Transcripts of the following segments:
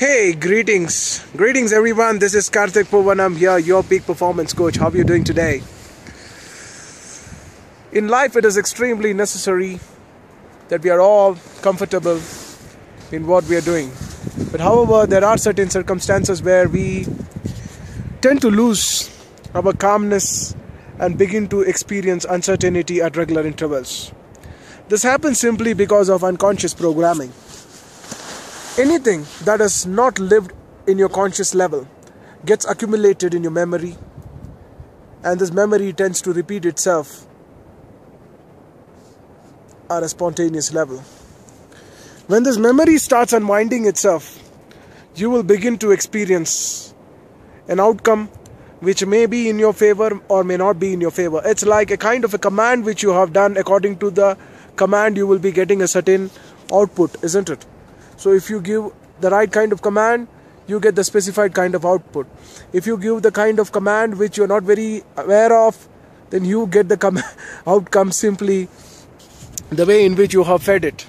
Hey, greetings. Greetings everyone. This is Karthik Poovanam here, your peak performance coach. How are you doing today? In life, it is extremely necessary that we are all comfortable in what we are doing. But however, there are certain circumstances where we tend to lose our calmness and begin to experience uncertainty at regular intervals. This happens simply because of unconscious programming. Anything that is not lived in your conscious level gets accumulated in your memory, and this memory tends to repeat itself at a spontaneous level. When this memory starts unwinding itself, you will begin to experience an outcome which may be in your favor or may not be in your favor. It's like a kind of a command which you have done according to the command you will be getting a certain output isn't it so if you give the right kind of command you get the specified kind of output. If you give the kind of command which you're not very aware of then you get the com- outcome simply the way in which you have fed it.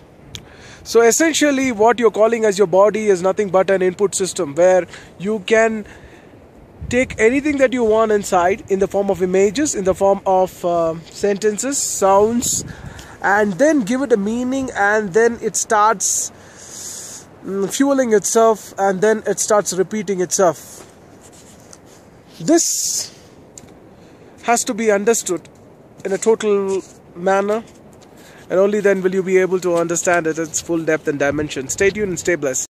So essentially what you're calling as your body is nothing but an input system where you can take anything that you want inside in the form of images in the form of uh, sentences sounds and then give it a meaning and then it starts Mm, fueling itself and then it starts repeating itself. This has to be understood in a total manner and only then will you be able to understand it its full depth and dimension. Stay tuned and stay blessed